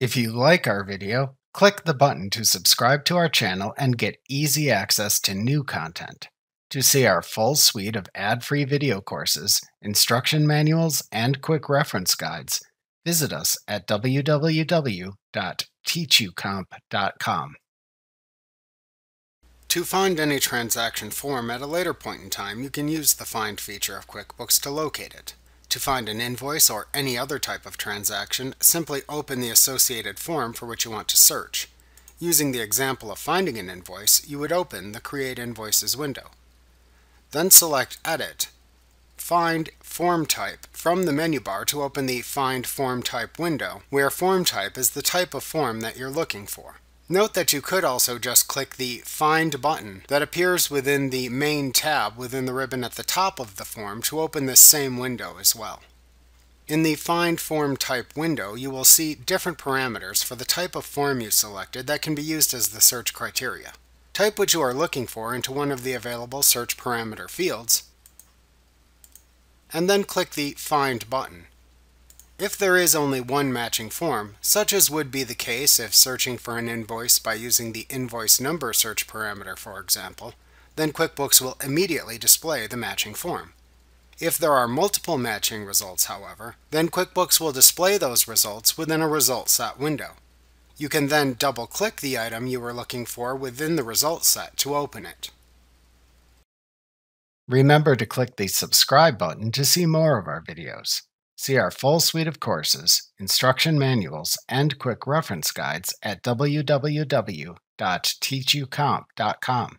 If you like our video, click the button to subscribe to our channel and get easy access to new content. To see our full suite of ad-free video courses, instruction manuals, and quick reference guides, visit us at www.teachucomp.com. To find any transaction form at a later point in time, you can use the Find feature of QuickBooks to locate it. To find an invoice or any other type of transaction, simply open the associated form for which you want to search. Using the example of finding an invoice, you would open the Create Invoices window. Then select Edit, Find Form Type from the menu bar to open the Find Form Type window, where form type is the type of form that you're looking for. Note that you could also just click the Find button that appears within the Main tab within the ribbon at the top of the form to open this same window as well. In the Find Form Type window, you will see different parameters for the type of form you selected that can be used as the search criteria. Type what you are looking for into one of the available search parameter fields, and then click the Find button. If there is only one matching form, such as would be the case if searching for an invoice by using the invoice number search parameter, for example, then QuickBooks will immediately display the matching form. If there are multiple matching results, however, then QuickBooks will display those results within a result set window. You can then double-click the item you were looking for within the result set to open it. Remember to click the subscribe button to see more of our videos. See our full suite of courses, instruction manuals, and quick reference guides at www.teachucomp.com.